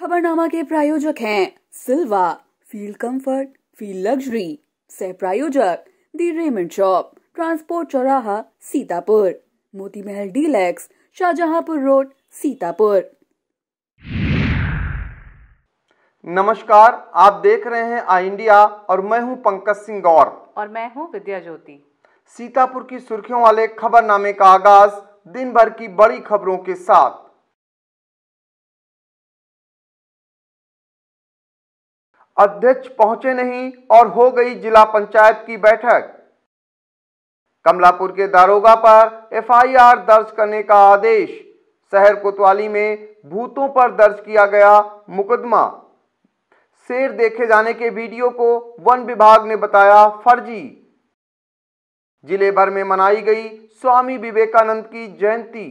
खबरनामा के प्रायोजक हैं Silva feel comfort feel luxury, सह प्रायोजक, दी रेमंड शॉप ट्रांसपोर्ट चौराहा, सीतापुर मोती महल डीलैक्स, शाहजहांपुर रोड, सीतापुर। नमस्कार आप देख रहे हैं आई इंडिया और मैं हूँ पंकज सिंह गौर। और मैं हूँ विद्या ज्योति। सीतापुर की सुर्खियों वाले खबरनामे का आगाज़ दिन भर की बड़ी खबरों के साथ। अध्यक्ष पहुँचे नहीं और हो गई जिला पंचायत की बैठक। कमलापुर के दारोगा पर एफआईआर दर्ज करने का आदेश। शहर कोतवाली में भूतों पर दर्ज किया गया मुकदमा। शेर देखे जाने के वीडियो को वन विभाग ने बताया फर्जी। ज़िले भर में मनाई गई स्वामी विवेकानंद की जयंती।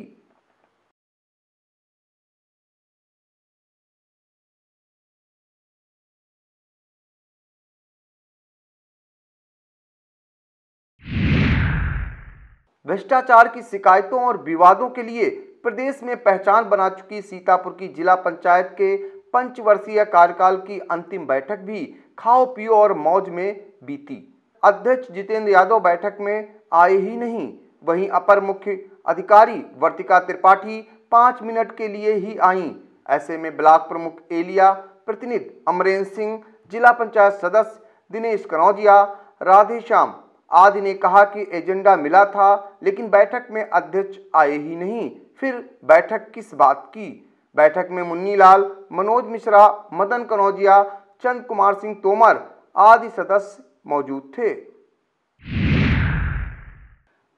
भ्रष्टाचार की शिकायतों और विवादों के लिए प्रदेश में पहचान बना चुकी सीतापुर की जिला पंचायत के पंचवर्षीय कार्यकाल की अंतिम बैठक भी खाओ पियो और मौज में बीती। अध्यक्ष जितेंद्र यादव बैठक में आए ही नहीं, वहीं अपर मुख्य अधिकारी वर्तिका त्रिपाठी पाँच मिनट के लिए ही आईं। ऐसे में ब्लॉक प्रमुख एलिया, प्रतिनिधि अमरेंद्र सिंह, जिला पंचायत सदस्य दिनेश कनौजिया राधेश्याम आदि ने कहा कि एजेंडा मिला था, लेकिन बैठक में अध्यक्ष आए ही नहीं। फिर बैठक किस बात की? बैठक में मुन्नी लाल मनोज मिश्रा, मदन कनौजिया, चंद कुमार सिंह तोमर आदि सदस्य मौजूद थे।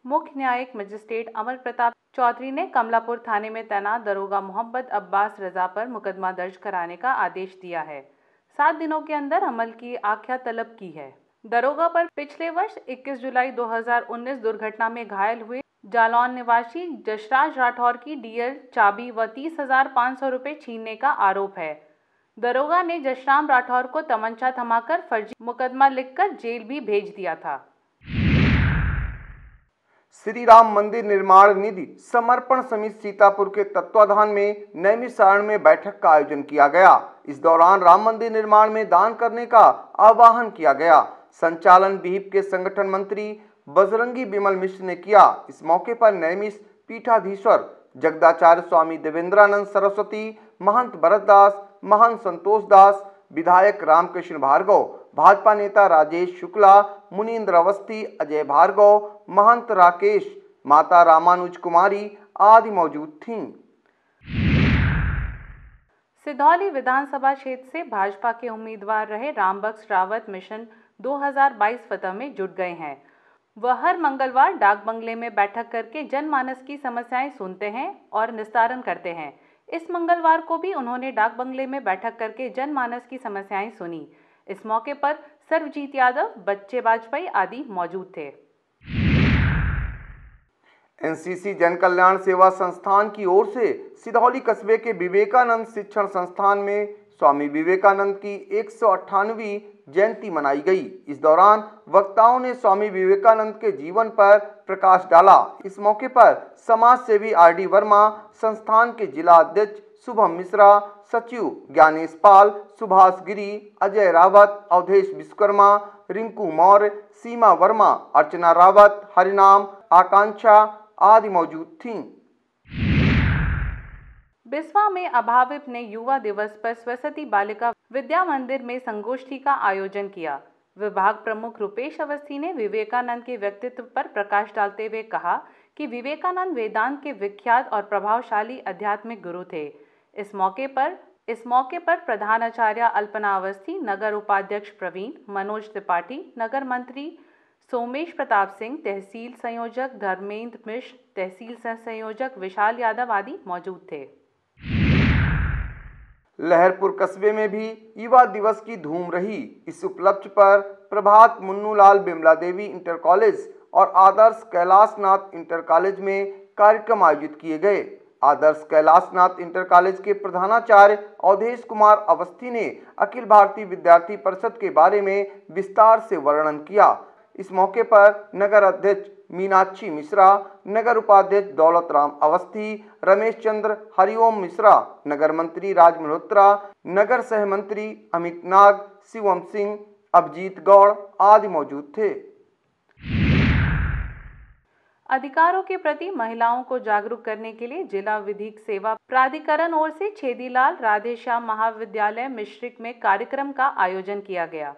मुख्य न्यायिक मजिस्ट्रेट अमर प्रताप चौधरी ने कमलापुर थाने में तैनात दरोगा मोहम्मद अब्बास रजा पर मुकदमा दर्ज कराने का आदेश दिया है। सात दिनों के अंदर अमल की आख्या तलब की है। दरोगा पर पिछले वर्ष 21 जुलाई 2019 दुर्घटना में घायल हुए जालौन निवासी जशराज राठौर की डीएल चाबी व तीस हज़ार पाँच सौ रुपये छीनने का आरोप है। दरोगा ने जशराम राठौर को तमंचा थमाकर फर्जी मुकदमा लिखकर जेल भी भेज दिया था। श्री राम मंदिर निर्माण निधि समर्पण समिति सीतापुर के तत्वाधान में नैमिषारण में बैठक का आयोजन किया गया। इस दौरान राम मंदिर निर्माण में दान करने का आह्वान किया गया। संचालन विहिप के संगठन मंत्री बजरंगी बिमल मिश्र ने किया। इस मौके पर नैमिष पीठाधीश्वर जगदाचार्य स्वामी देवेंद्रानंद सरस्वती, महंत भरतदास महंत संतोष दास, विधायक रामकृष्ण भार्गव, भाजपा नेता राजेश शुक्ला मुनीन्द्र अवस्थी, अजय भार्गव, महंत राकेश, माता रामानुज कुमारी आदि मौजूद थीं। सिधौली विधानसभा क्षेत्र से भाजपा के उम्मीदवार रहे रामबक्स रावत मिशन 2022 फतह में जुट गए हैं। वह हर मंगलवार डाक बंगले में बैठक करके जनमानस की समस्याएँ सुनते हैं और निस्तारण करते हैं। इस मंगलवार को भी उन्होंने डाक बंगले में बैठक करके जनमानस की समस्याएँ सुनी। इस मौके पर सर्वजीत यादव, बच्चे वाजपेयी आदि मौजूद थे। एनसीसी जन कल्याण सेवा संस्थान की ओर से सिधौली कस्बे के विवेकानंद शिक्षण संस्थान में स्वामी विवेकानंद की एक जयंती मनाई गई। इस दौरान वक्ताओं ने स्वामी विवेकानंद के जीवन पर प्रकाश डाला। इस मौके पर समाज सेवी आर डी वर्मा, संस्थान के जिला अध्यक्ष शुभम मिश्रा, सचिव ज्ञानेश पाल, सुभाष गिरी, अजय रावत, अवधेश विश्वकर्मा, रिंकू मौर्य, सीमा वर्मा, अर्चना रावत, हरिनाम, आकांक्षा आदि मौजूद थीं। बिस्वा में अभावित ने युवा दिवस पर स्वसती बालिका विद्या मंदिर में संगोष्ठी का आयोजन किया। विभाग प्रमुख रुपेश अवस्थी ने विवेकानंद के व्यक्तित्व पर प्रकाश डालते हुए कहा कि विवेकानंद वेदांत के विख्यात और प्रभावशाली आध्यात्मिक गुरु थे। इस मौके पर, इस मौके पर प्रधानाचार्य अल्पना अवस्थी नगर उपाध्यक्ष प्रवीण, मनोज त्रिपाठी, नगर मंत्री सोमेश प्रताप सिंह, तहसील संयोजक धर्मेंद्र मिश्र, तहसील सह संयोजक विशाल यादव आदि मौजूद थे। लहरपुर कस्बे में भी युवा दिवस की धूम रही। इस उपलक्ष्य पर प्रभात मुन्नूलाल बिमला देवी इंटर कॉलेज और आदर्श कैलाश नाथ इंटर कॉलेज में कार्यक्रम आयोजित किए गए। आदर्श कैलाशनाथ इंटर कॉलेज के प्रधानाचार्य अवधेश कुमार अवस्थी ने अखिल भारतीय विद्यार्थी परिषद के बारे में विस्तार से वर्णन किया। इस मौके पर नगर अध्यक्ष मीनाक्षी मिश्रा, नगर उपाध्यक्ष दौलत राम अवस्थी, रमेश चंद्र, हरिओम मिश्रा, नगर मंत्री राज मल्होत्रा, नगर सह मंत्री अमित नाग, शिवम सिंह, अभिजीत गौड़ आदि मौजूद थे। अधिकारों के प्रति महिलाओं को जागरूक करने के लिए जिला विधिक सेवा प्राधिकरण ओर से छेदीलाल राधेश्याम महाविद्यालय मिश्रिक में कार्यक्रम का आयोजन किया गया।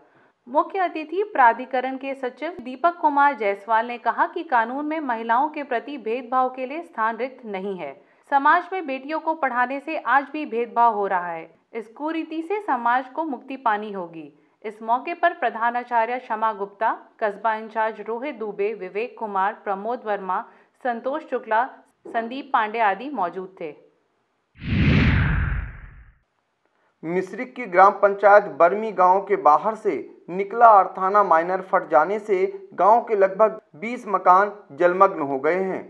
मुख्य अतिथि प्राधिकरण के सचिव दीपक कुमार जायसवाल ने कहा कि कानून में महिलाओं के प्रति भेदभाव के लिए स्थान रिक्त नहीं है। समाज में बेटियों को पढ़ाने से आज भी भेदभाव हो रहा है। इस कुरीति से समाज को मुक्ति पानी होगी। इस मौके पर प्रधानाचार्य क्षमा गुप्ता, कस्बा इंचार्ज रोहित दुबे, विवेक कुमार, प्रमोद वर्मा, संतोष शुक्ला, संदीप पांडे आदि मौजूद थे। मिश्रिक की ग्राम पंचायत बर्मी गाँव के बाहर से निकला अर्थाना माइनर फट जाने से गाँव के लगभग 20 मकान जलमग्न हो गए हैं।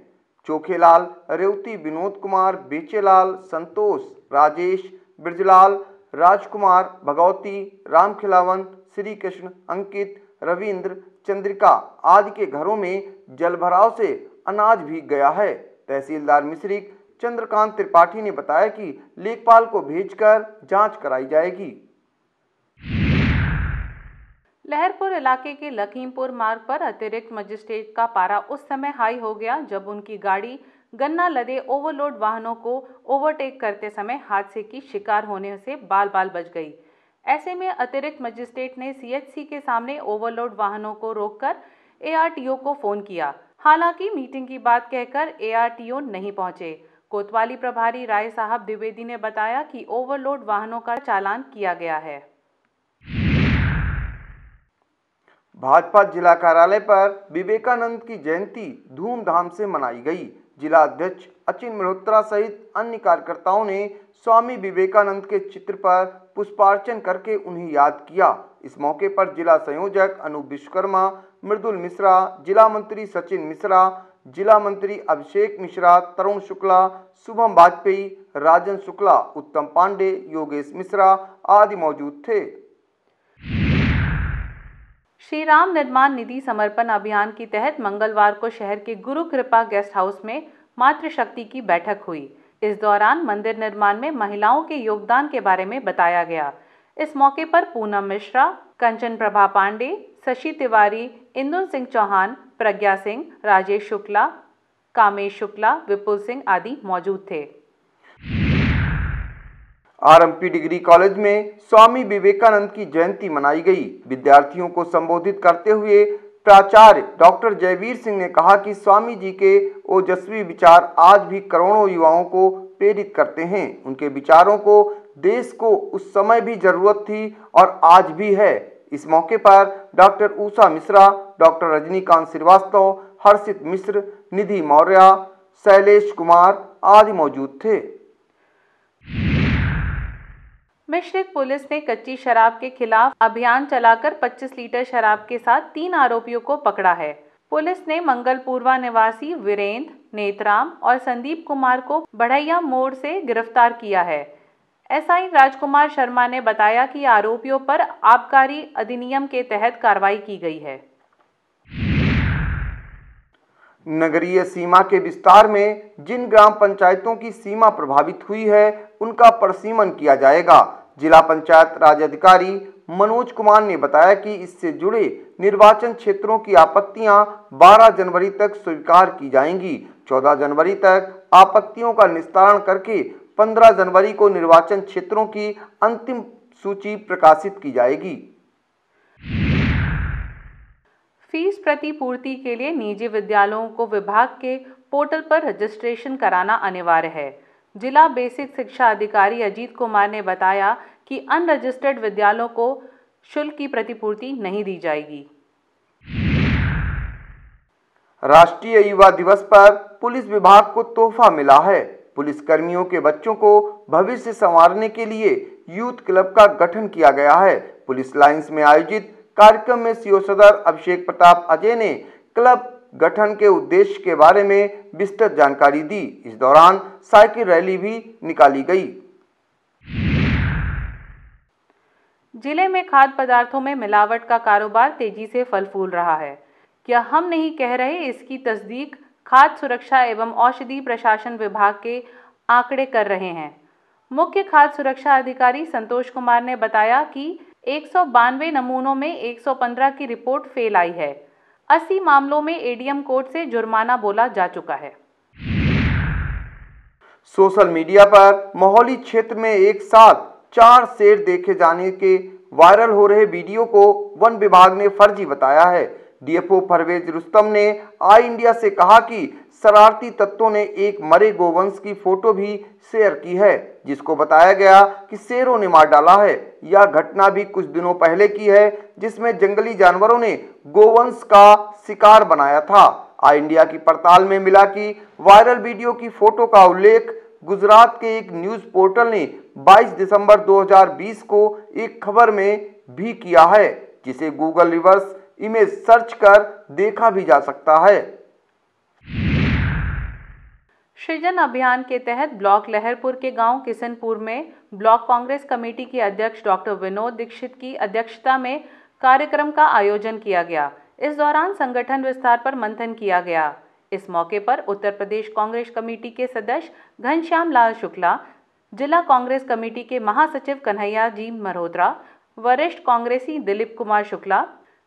चोखेलाल, रेवती, विनोद कुमार, बेचेलाल, संतोष, राजेश, ब्रजलाल, राजकुमार भगवती राम खिलावन श्री कृष्ण अंकित, रविंद्र, चंद्रिका आदि के घरों में जलभराव से अनाज भीग गया है। तहसीलदार मिश्रिक चंद्रकांत त्रिपाठी ने बताया कि लेखपाल को भेजकर जाँच कराई जाएगी। लहरपुर इलाके के लखीमपुर मार्ग पर अतिरिक्त मजिस्ट्रेट का पारा उस समय हाई हो गया जब उनकी गाड़ी, गन्ना लदे ओवरलोड वाहनों को ओवरटेक करते समय हादसे की शिकार होने से बाल बाल बच गई। ऐसे में अतिरिक्त मजिस्ट्रेट ने सीएचसी के सामने ओवरलोड वाहनों को रोककर एआरटीओ को फ़ोन किया। हालाँकि मीटिंग की बात कहकर एआरटीओ नहीं पहुँचे। कोतवाली प्रभारी राय साहब द्विवेदी ने बताया कि ओवरलोड वाहनों का चालान किया गया है। भाजपा जिला कार्यालय पर विवेकानंद की जयंती धूमधाम से मनाई गई। जिला अध्यक्ष अचिन मल्होत्रा सहित अन्य कार्यकर्ताओं ने स्वामी विवेकानंद के चित्र पर पुष्पार्चन करके उन्हें याद किया। इस मौके पर जिला संयोजक अनूप विश्वकर्मा, मृदुल मिश्रा, जिला मंत्री सचिन मिश्रा, जिला मंत्री अभिषेक मिश्रा, तरुण शुक्ला, शुभम वाजपेयी, राजन शुक्ला, उत्तम पांडे, योगेश मिश्रा आदि मौजूद थे। श्री राम निर्माण निधि समर्पण अभियान के तहत मंगलवार को शहर के गुरु कृपा गेस्ट हाउस में मातृशक्ति की बैठक हुई। इस दौरान मंदिर निर्माण में महिलाओं के योगदान के बारे में बताया गया। इस मौके पर पूनम मिश्रा, कंचन प्रभा पांडे, शशि तिवारी इंदु सिंह चौहान, प्रज्ञा सिंह, राजेश शुक्ला, कामेश शुक्ला, विपुल सिंह आदि मौजूद थे। आरएमपी डिग्री कॉलेज में स्वामी विवेकानंद की जयंती मनाई गई। विद्यार्थियों को संबोधित करते हुए प्राचार्य डॉक्टर जयवीर सिंह ने कहा कि स्वामी जी के ओजस्वी विचार आज भी करोड़ों युवाओं को प्रेरित करते हैं। उनके विचारों को देश को उस समय भी ज़रूरत थी और आज भी है। इस मौके पर डॉक्टर ऊषा मिश्रा, डॉक्टर रजनीकांत श्रीवास्तव, हर्षित मिश्र, निधि मौर्य, शैलेश कुमार आदि मौजूद थे। मिश्रिक पुलिस ने कच्ची शराब के खिलाफ अभियान चलाकर 25 लीटर शराब के साथ तीन आरोपियों को पकड़ा है। पुलिस ने मंगलपुरवा निवासी वीरेंद्र, नेतराम और संदीप कुमार को बढ़ैया मोड़ से गिरफ़्तार किया है। एसआई राजकुमार शर्मा ने बताया कि आरोपियों पर आबकारी अधिनियम के तहत कार्रवाई की गई है। नगरीय सीमा के विस्तार में जिन ग्राम पंचायतों की सीमा प्रभावित हुई है उनका प्रसीमन किया जाएगा। जिला पंचायत राज अधिकारी मनोज कुमार ने बताया कि इससे जुड़े निर्वाचन क्षेत्रों की आपत्तियाँ 12 जनवरी तक स्वीकार की जाएँगी। 14 जनवरी तक आपत्तियों का निस्तारण करके 15 जनवरी को निर्वाचन क्षेत्रों की अंतिम सूची प्रकाशित की जाएगी। फ़ीस प्रतिपूर्ति के लिए निजी विद्यालयों को विभाग के पोर्टल पर रजिस्ट्रेशन कराना अनिवार्य है। जिला बेसिक शिक्षा अधिकारी अजीत कुमार ने बताया कि अनरजिस्टर्ड विद्यालयों को शुल्क की प्रतिपूर्ति नहीं दी जाएगी। राष्ट्रीय युवा दिवस पर पुलिस विभाग को तोहफा मिला है। पुलिस कर्मियों के बच्चों को भविष्य संवारने के लिए यूथ क्लब का गठन किया गया है। पुलिस लाइंस में आयोजित कार्यक्रम में सीओ सदर अभिषेक प्रताप अजय ने क्लब गठन के उद्देश्य के बारे में विस्तृत जानकारी दी। इस दौरान साइकिल रैली भी निकाली गई। ज़िले में खाद्य पदार्थों में मिलावट का कारोबार तेज़ी से फल फूल रहा है। क्या हम नहीं कह रहे इसकी तस्दीक खाद्य सुरक्षा एवं औषधि प्रशासन विभाग के आंकड़े कर रहे हैं? मुख्य खाद्य सुरक्षा अधिकारी संतोष कुमार ने बताया कि एक सौ बानवे नमूनों में 115 की रिपोर्ट फेल आई है। 80 मामलों में एडीएम कोर्ट से जुर्माना बोला जा चुका है। सोशल मीडिया पर मोहली क्षेत्र में एक साथ चार शेर देखे जाने के वायरल हो रहे वीडियो को वन विभाग ने फर्जी बताया है। डीएफओ परवेज रुस्तम ने आई इंडिया से कहा कि शरारती तत्वों ने एक मरे गोवंश की फ़ोटो भी शेयर की है, जिसको बताया गया कि शेरों ने मार डाला है। यह घटना भी कुछ दिनों पहले की है, जिसमें जंगली जानवरों ने गोवंश का शिकार बनाया था। आई इंडिया की पड़ताल में मिला कि वायरल वीडियो की फ़ोटो का उल्लेख गुजरात के एक न्यूज़ पोर्टल ने 22 दिसंबर 2020 को एक खबर में भी किया है, जिसे गूगल रिवर्स इमेज सर्च कर देखा भी जा सकता है। सृजन अभियान के तहत ब्लॉक लहरपुर के गाँव किशनपुर में ब्लॉक कांग्रेस कमेटी के अध्यक्ष डॉक्टर विनोद दीक्षित की अध्यक्षता में कार्यक्रम का आयोजन किया गया। इस दौरान संगठन विस्तार पर मंथन किया गया। इस मौके पर उत्तर प्रदेश कांग्रेस कमेटी के सदस्य घनश्याम लाल शुक्ला, जिला कांग्रेस कमेटी के महासचिव कन्हैया जी मल्होत्रा, वरिष्ठ कांग्रेसी दिलीप कुमार शुक्ला,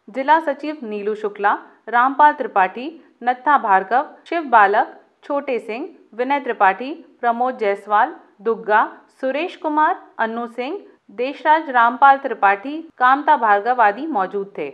जिला सचिव नीलू शुक्ला, रामपाल त्रिपाठी, नत्था भार्गव, शिव बालक, छोटे सिंह विनय त्रिपाठी, प्रमोद जायसवाल, दुग्गा, सुरेश कुमार, अन्नू सिंह, देशराज रामपाल त्रिपाठी, कामता भार्गव आदि मौजूद थे।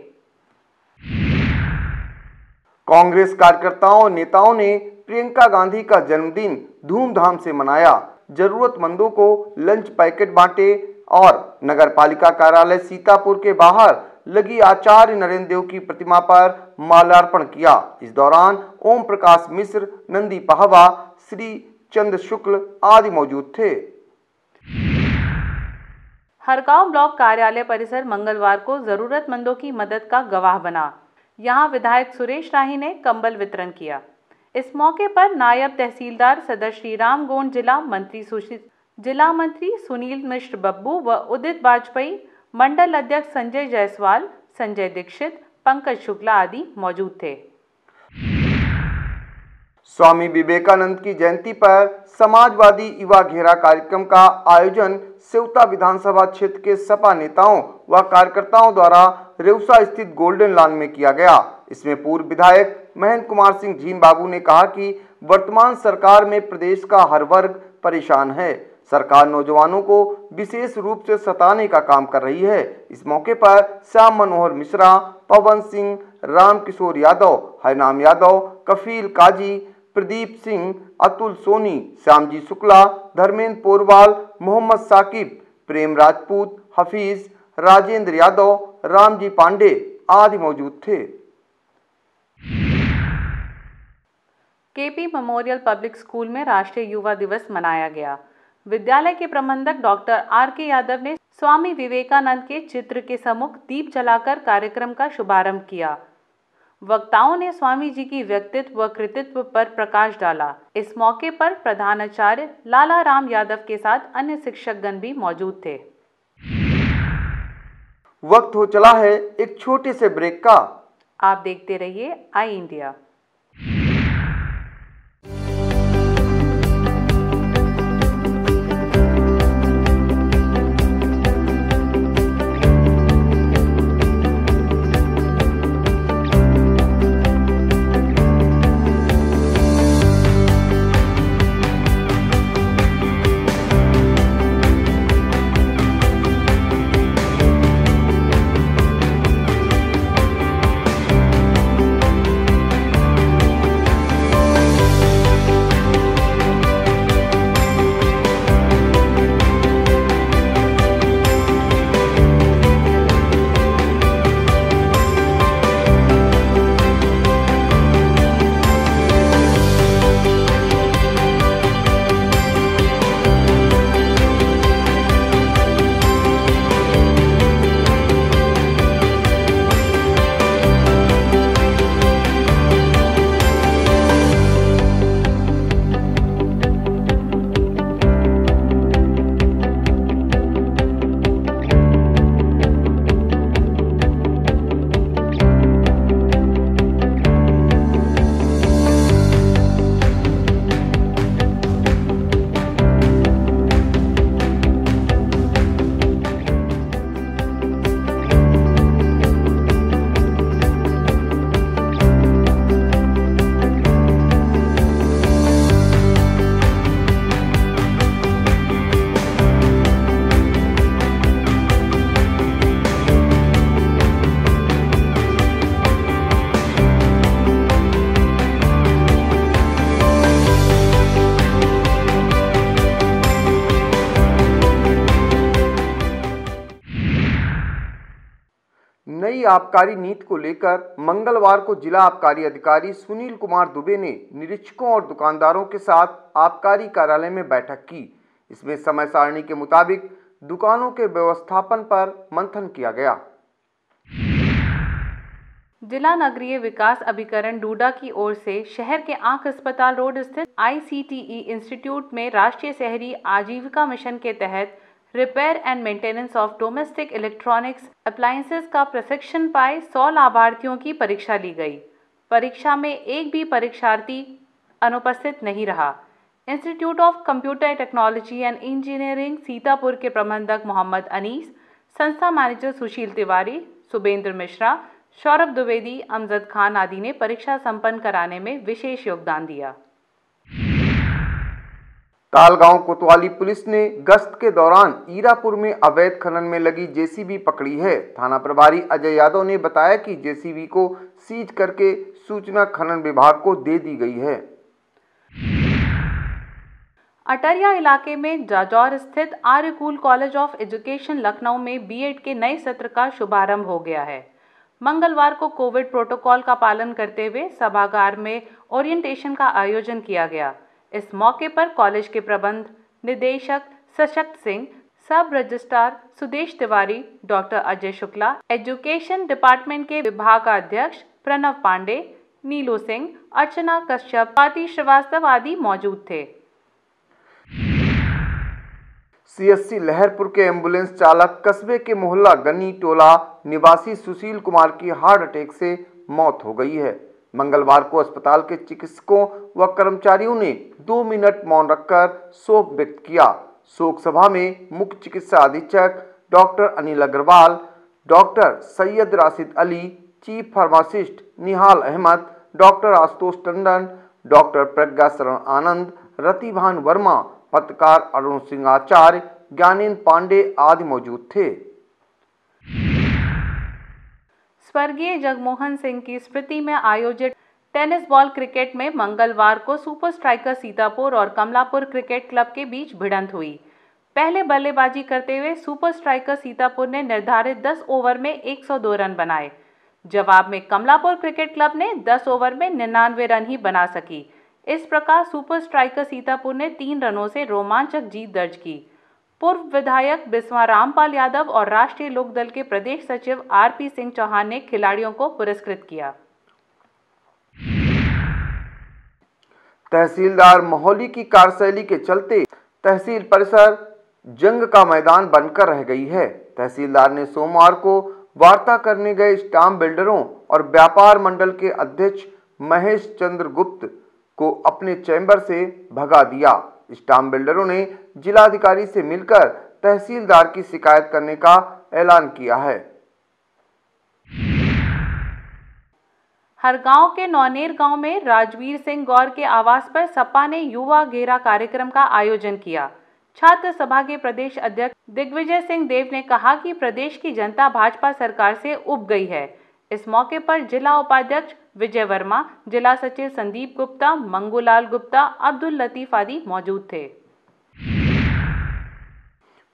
कांग्रेस कार्यकर्ताओं नेताओं ने प्रियंका गांधी का जन्मदिन धूमधाम से मनाया। जरूरतमंदों को लंच पैकेट बांटे और नगर पालिका कार्यालय सीतापुर के बाहर लगी आचार्य नरेंद्र देव की प्रतिमा पर माल्यार्पण किया। इस दौरान ओम प्रकाश मिश्र, नंदी पहवा श्री चंद्र शुक्ल आदि मौजूद थे। हरगांव ब्लॉक कार्यालय परिसर मंगलवार को जरूरतमंदों की मदद का गवाह बना। यहाँ विधायक सुरेश राही ने कंबल वितरण किया। इस मौके पर नायब तहसीलदार सदर श्री राम गोंड जिला मंत्री सुशील जिला मंत्री सुनील मिश्र बब्बू व उदित वाजपेयी मंडल अध्यक्ष संजय जायसवाल, संजय दीक्षित, पंकज शुक्ला आदि मौजूद थे। स्वामी विवेकानंद की जयंती पर समाजवादी युवा घेरा कार्यक्रम का आयोजन सेवता विधानसभा क्षेत्र के सपा नेताओं व कार्यकर्ताओं द्वारा रेउसा स्थित गोल्डन लॉन में किया गया। इसमें पूर्व विधायक महेंद्र कुमार सिंह जीन बाबू ने कहा कि वर्तमान सरकार में प्रदेश का हर वर्ग परेशान है। सरकार नौजवानों को विशेष रूप से सताने का काम कर रही है। इस मौके पर श्याम मनोहर मिश्रा, पवन सिंह रामकिशोर यादव, हरनाम यादव, कफील काजी प्रदीप सिंह, अतुल सोनी, श्यामजी शुक्ला, धर्मेंद्र पोरवाल, मोहम्मद साकिब, प्रेम राजपूत, हफीज, राजेंद्र यादव, रामजी पांडे आदि मौजूद थे। केपी मेमोरियल पब्लिक स्कूल में राष्ट्रीय युवा दिवस मनाया गया। विद्यालय के प्रबंधक डॉक्टर आर के यादव ने स्वामी विवेकानंद के चित्र के सम्मुख दीप जलाकर कार्यक्रम का शुभारंभ किया। वक्ताओं ने स्वामी जी की व्यक्तित्व व कृतित्व पर प्रकाश डाला। इस मौके पर प्रधानाचार्य लाला राम यादव के साथ अन्य शिक्षकगण भी मौजूद थे। वक्त हो चला है एक छोटे से ब्रेक का। आप देखते रहिए आई इंडिया। आबकारी नीति को लेकर मंगलवार को जिला आबकारी अधिकारी सुनील कुमार दुबे ने निरीक्षकों और दुकानदारों के साथ आबकारी कार्यालय में बैठक की। इसमें समय सारणी के मुताबिक दुकानों के व्यवस्थापन पर मंथन किया गया। जिला नगरीय विकास अभिकरण डूडा की ओर से शहर के आँख अस्पताल रोड स्थित आईसीटीई इंस्टीट्यूट में राष्ट्रीय शहरी आजीविका मिशन के तहत repair and maintenance of domestic electronics appliances का प्रशिक्षण पाए 100 लाभार्थियों की परीक्षा ली गई। परीक्षा में एक भी परीक्षार्थी अनुपस्थित नहीं रहा। Institute of computer technology and engineering Sitapur के प्रबंधक मोहम्मद अनीस, संस्था मैनेजर सुशील तिवारी, सुबेंद्र मिश्रा, सौरभ द्विवेदी, अमजद खान आदि ने परीक्षा संपन्न कराने में विशेष योगदान दिया। तालगांव कोतवाली पुलिस ने गश्त के दौरान ईरापुर में अवैध खनन में लगी जेसीबी पकड़ी है। थाना प्रभारी अजय यादव ने बताया कि जेसीबी को सीज करके सूचना खनन विभाग को दे दी गई है। अटरिया इलाके में जाजौर स्थित Aryakul college of education Lucknow में बीएड के नए सत्र का शुभारंभ हो गया है। मंगलवार को कोविड प्रोटोकॉल का पालन करते हुए सभागार में ओरिएंटेशन का आयोजन किया गया। इस मौके पर कॉलेज के प्रबंध, निदेशक Sashakt Singh, sub registrar Sudesh Tiwari, doctor Ajay Shukla, education department के विभागाध्यक्ष प्रणव पांडे, नीलू सिंह, अर्चना कश्यप पाती श्रीवास्तव आदि मौजूद थे। सीएससी लहरपुर के एंबुलेंस चालक, कस्बे के मोहल्ला गनी टोला, निवासी सुशील कुमार की हार्ट अटैक से मौत हो गई है। मंगलवार को अस्पताल के चिकित्सकों व कर्मचारियों ने दो मिनट मौन रखकर शोक व्यक्त किया। शोक सभा में मुख्य चिकित्सा अधीक्षक doctor Anil Agarwal, doctor Syed Rashid Ali, chief pharmacist Nihal Ahmad, doctor Ashutosh Tandon, doctor Pragya Sharan Anand, Ratibhan Verma, पत्रकार अरुण सिंह आचार्य, ज्ञानेन्द्र पांडे आदि मौजूद थे। स्वर्गीय जगमोहन सिंह की स्मृति में आयोजित टेनिस बॉल क्रिकेट में मंगलवार को सुपर स्ट्राइकर सीतापुर और कमलापुर क्रिकेट क्लब के बीच भिड़ंत हुई। पहले बल्लेबाजी करते हुए सुपर स्ट्राइकर सीतापुर ने निर्धारित 10 ओवर में 102 रन बनाए। जवाब में कमलापुर क्रिकेट क्लब ने 10 ओवर में निन्यानवे रन ही बना सकी। इस प्रकार सुपर स्ट्राइकर सीतापुर ने तीन रनों से रोमांचक जीत दर्ज की। पूर्व विधायक बिस्वा रामपाल यादव और राष्ट्रीय लोकदल के प्रदेश सचिव आरपी सिंह चौहान ने खिलाड़ियों को पुरस्कृत किया। तहसीलदार मोहली की कार्यशैली के चलते तहसील परिसर जंग का मैदान बनकर रह गई है। तहसीलदार ने सोमवार को वार्ता करने गए स्टाम्प बिल्डरों और व्यापार मंडल के अध्यक्ष महेश चंद्र गुप्त को अपने चैम्बर से भगा दिया। स्टाम्प बिल्डरों ने जिलाधिकारी से मिलकर तहसीलदार की शिकायत करने का ऐलान किया है। हर गाँव के नौनेर गाँव में राजवीर सिंह गौर के आवास पर सपा ने युवा घेरा कार्यक्रम का आयोजन किया। छात्र सभा के प्रदेश अध्यक्ष दिग्विजय सिंह देव ने कहा कि प्रदेश की जनता भाजपा सरकार से उब गई है। इस मौके पर जिला उपाध्यक्ष विजय वर्मा, जिला सचिव संदीप गुप्ता, मंगूलाल गुप्ता, अब्दुल लतीफ आदि मौजूद थे।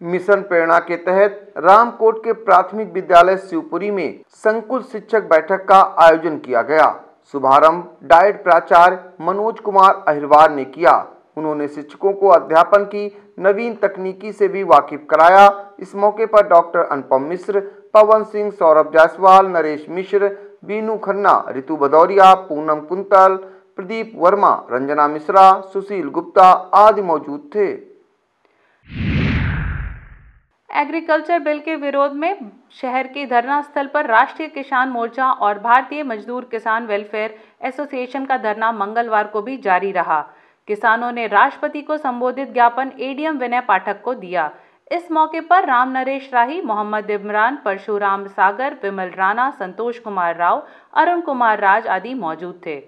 मिशन प्रेरणा के तहत रामकोट के प्राथमिक विद्यालय शिवपुरी में संकुल शिक्षक बैठक का आयोजन किया गया। शुभारंभ डाइट प्राचार्य मनोज कुमार अहिरवार ने किया। उन्होंने शिक्षकों को अध्यापन की नवीन तकनीकी से भी वाकिफ कराया। इस मौके पर डॉक्टर अनुपम मिश्र, पवन सिंह, सौरभ जायसवाल, नरेश मिश्र, बीनू खन्ना ऋतु भदौरिया, पूनम कुंतल, प्रदीप वर्मा, रंजना मिश्रा, सुशील गुप्ता आदि मौजूद थे। एग्रीकल्चर बिल के विरोध में शहर के धरना स्थल पर राष्ट्रीय किसान मोर्चा और भारतीय मजदूर किसान वेलफेयर एसोसिएशन का धरना मंगलवार को भी जारी रहा। किसानों ने राष्ट्रपति को संबोधित ज्ञापन एडीएम विनय पाठक को दिया। इस मौके पर राम नरेश राही, मोहम्मद इमरान, परशुराम सागर, विमल राणा, संतोष कुमार राव, अरुण कुमार राज आदि मौजूद थे।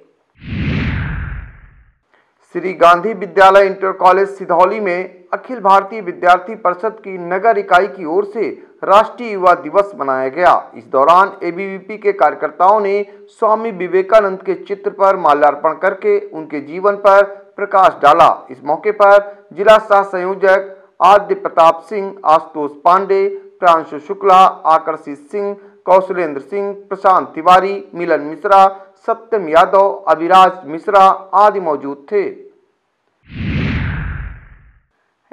श्री गांधी विद्यालय इंटर कॉलेज सिधौली में अखिल भारतीय विद्यार्थी परिषद की नगर इकाई की ओर से राष्ट्रीय युवा दिवस मनाया गया। इस दौरान एबीवीपी के कार्यकर्ताओं ने स्वामी विवेकानंद के चित्र पर माल्यार्पण करके उनके जीवन पर प्रकाश डाला। इस मौके पर जिला सह संयोजक आद्य प्रताप सिंह, आशुतोष पांडे, प्रांशु शुक्ला, आकर्षित सिंह, कौशलेंद्र सिंह, प्रशांत तिवारी, मिलन मिश्रा, सत्यम यादव अभिराज मिश्रा आदि मौजूद थे।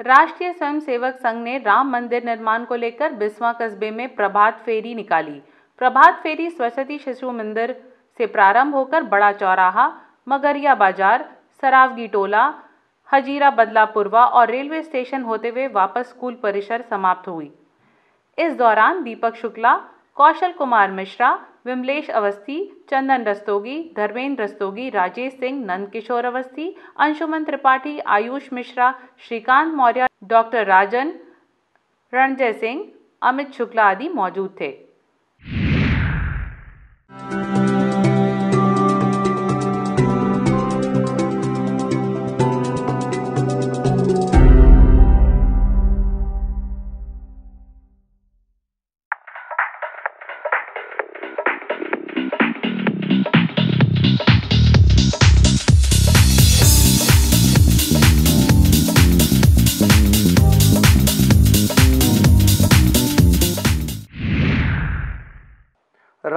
राष्ट्रीय स्वयंसेवक संघ ने राम मंदिर निर्माण को लेकर बिस्वा कस्बे में प्रभात फेरी निकाली। प्रभात फेरी सरस्वती शिशु मंदिर से प्रारंभ होकर बड़ा चौराहा, मगरिया बाज़ार, सरावगी टोला, हजीरा बदलापुरवा और रेलवे स्टेशन होते हुए वापस स्कूल परिसर समाप्त हुई। इस दौरान दीपक शुक्ला, कौशल कुमार मिश्रा विमलेश अवस्थी, चंदन रस्तोगी, धर्मेंद्र रस्तोगी, राजेश सिंह, नंदकिशोर अवस्थी, अंशुमन त्रिपाठी, आयुष मिश्रा, श्रीकांत मौर्य, डॉक्टर राजन, रणजय सिंह, अमित शुक्ला आदि मौजूद थे।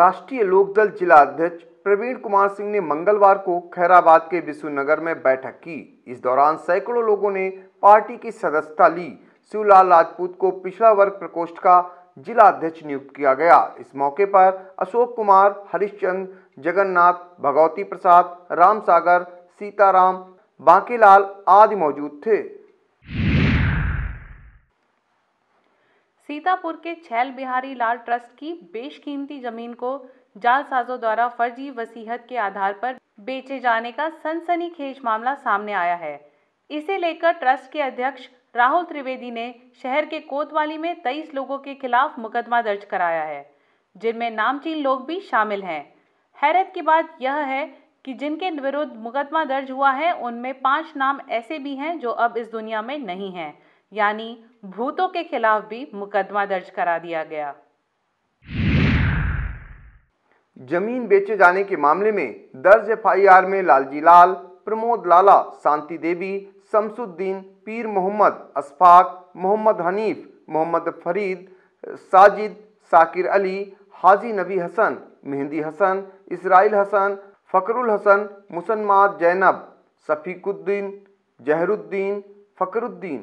राष्ट्रीय लोकदल जिला अध्यक्ष प्रवीण कुमार सिंह ने मंगलवार को खैराबाद के विश्वनगर में बैठक की। इस दौरान सैकड़ों लोगों ने पार्टी की सदस्यता ली। शिवलाल राजपूत को पिछड़ा वर्ग प्रकोष्ठ का जिला अध्यक्ष नियुक्त किया गया। इस मौके पर अशोक कुमार हरिश्चंद जगन्नाथ, भगवती प्रसाद राम सागर सीताराम, बांकेलाल आदि मौजूद थे। सीतापुर के छैल बिहारी लाल ट्रस्ट की बेशकीमती ज़मीन को जालसाजों द्वारा फर्जी वसीहत के आधार पर बेचे जाने का सनसनीखेज मामला सामने आया है। इसे लेकर ट्रस्ट के अध्यक्ष राहुल त्रिवेदी ने शहर के कोतवाली में तेईस लोगों के खिलाफ मुकदमा दर्ज कराया है, जिनमें नामचीन लोग भी शामिल हैं। हैरत की बात यह है कि जिनके विरुद्ध मुकदमा दर्ज हुआ है, उनमें पाँच नाम ऐसे भी हैं जो अब इस दुनिया में नहीं हैं। यानी भूतों के खिलाफ भी मुकदमा दर्ज करा दिया गया। ज़मीन बेचे जाने के मामले में दर्ज एफआईआर में लालजी लाल, प्रमोद लाला, शांति देवी, शमसुद्दीन, पीर मोहम्मद अशफाक मोहम्मद हनीफ, मोहम्मद फरीद, साजिद, साकिर अली, हाजी नबी हसन, मेहंदी हसन, इसराइल हसन फ़करुल हसन मुसलमान जैनब, सफ़ीकुद्दीन, जहरुद्दीन फ़करुद्दीन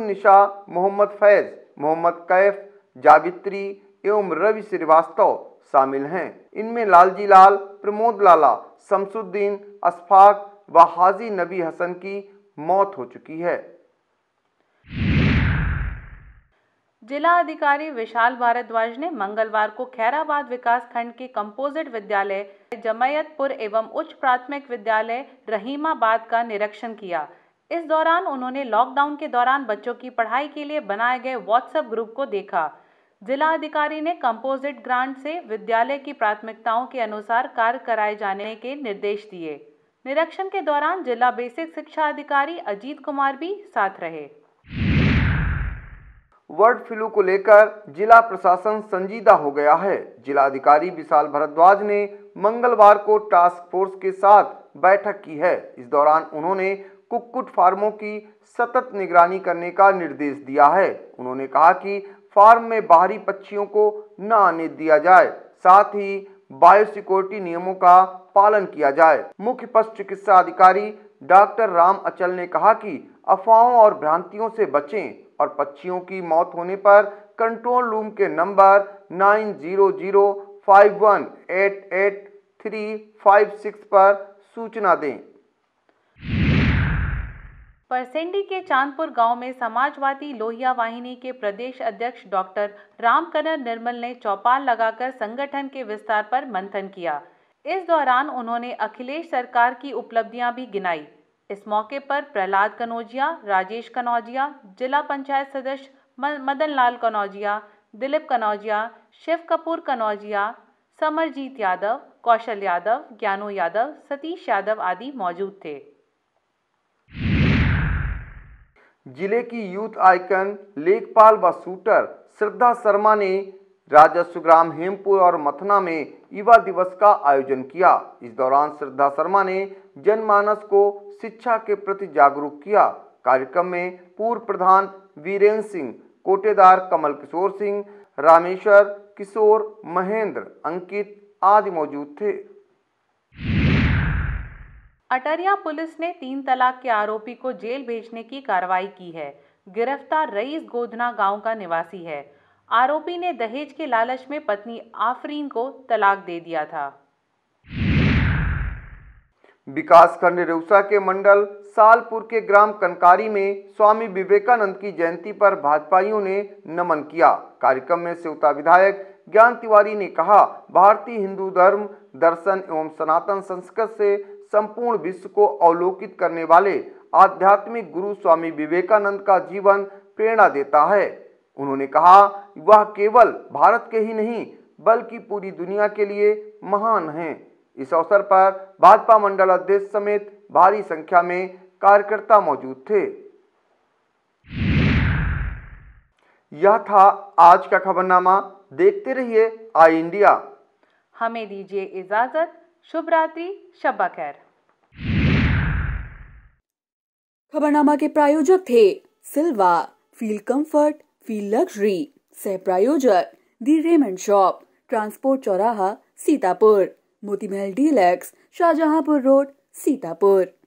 निशा मोहम्मद फैज़, मोहम्मद कैफ जावित्री एवं रवि श्रीवास्तव शामिल हैं। इनमें लालजी लाल, प्रमोद लाला, शमसुद्दीन अशफाक व हाजी नबी हसन की मौत हो चुकी है। जिला अधिकारी विशाल भारद्वाज ने मंगलवार को खैराबाद विकास खंड के कंपोजिट विद्यालय जमयतपुर एवं उच्च प्राथमिक विद्यालय रहीमाबाद का निरीक्षण किया। इस दौरान उन्होंने लॉकडाउन के दौरान बच्चों की पढ़ाई के लिए बनाए गए व्हाट्सएप ग्रुप को देखा। जिला अधिकारी ने कंपोजिट ग्रांट से विद्यालय की प्राथमिकताओं के अनुसार कार्य कराए जाने के निर्देश दिए। निरीक्षण के दौरान जिला बेसिक शिक्षा अधिकारी अजीत कुमार भी साथ रहे। वर्ड फ्लू को लेकर जिला प्रशासन संजीदा हो गया है। जिला अधिकारी विशाल भरद्वाज ने मंगलवार को टास्क फोर्स के साथ बैठक की है। इस दौरान उन्होंने कुक्कुट फार्मों की सतत निगरानी करने का निर्देश दिया है। उन्होंने कहा कि फार्म में बाहरी पक्षियों को न आने दिया जाए, साथ ही बायोसिक्योरिटी नियमों का पालन किया जाए। मुख्य पशु चिकित्सा अधिकारी डॉक्टर राम अचल ने कहा कि अफवाहों और भ्रांतियों से बचें और पक्षियों की मौत होने पर कंट्रोल रूम के number nine zero zero five one eight eight three five six पर सूचना दें। परसेंडी के चांदपुर गाँव में समाजवादी लोहिया वाहिनी के प्रदेश अध्यक्ष डॉक्टर रामकरण निर्मल ने चौपाल लगाकर संगठन के विस्तार पर मंथन किया। इस दौरान उन्होंने अखिलेश सरकार की उपलब्धियाँ भी गिनाई। इस मौके पर प्रहलाद कनौजिया, राजेश कनौजिया, जिला पंचायत सदस्य मदन लाल कनौजिया, दिलीप कनौजिया, शिव कपूर कनौजिया, समरजीत यादव, कौशल यादव, ज्ञानू यादव, सतीश यादव आदि मौजूद थे। ज़िले की यूथ आइकन, लेखपाल व शूटर श्रद्धा शर्मा ने राजस्व ग्राम हेमपुर और मथना में युवा दिवस का आयोजन किया। इस दौरान श्रद्धा शर्मा ने जनमानस को शिक्षा के प्रति जागरूक किया। कार्यक्रम में पूर्व प्रधान वीरेंद्र सिंह, कोटेदार कमल किशोर सिंह, रामेश्वर किशोर महेंद्र, अंकित आदि मौजूद थे। अटरिया पुलिस ने तीन तलाक के आरोपी को जेल भेजने की कार्रवाई की है। गिरफ़्तार रईस गोधना गाँव का निवासी है। आरोपी ने दहेज के लालच में पत्नी आफरीन को तलाक दे दिया था। विकास खंड रेउसा के मंडल सालपुर के ग्राम कनकारी में स्वामी विवेकानंद की जयंती पर भाजपाइयों ने नमन किया। कार्यक्रम में सेवता विधायक ज्ञान तिवारी ने कहा, भारतीय हिंदू धर्म, दर्शन एवं सनातन संस्कृत से संपूर्ण विश्व को अवलोकित करने वाले आध्यात्मिक गुरु स्वामी विवेकानंद का जीवन प्रेरणा देता है। उन्होंने कहा, वह केवल भारत के ही नहीं, बल्कि पूरी दुनिया के लिए महान हैं। इस अवसर पर भाजपा मंडल अध्यक्ष समेत भारी संख्या में कार्यकर्ता मौजूद थे। यह था आज का खबरनामा। देखते रहिए आई इंडिया। हमें दीजिए इजाज़त। शुभ रात्रि, शब्बा खैर। खबरनामा के प्रायोजक थे Silva, feel comfort, feel luxury, सह प्रायोजक, दी रेमंड शॉप, ट्रांसपोर्ट चौराहा, सीतापुर, मोतीमहल डीलक्स, शाहजहांपुर रोड, सीतापुर।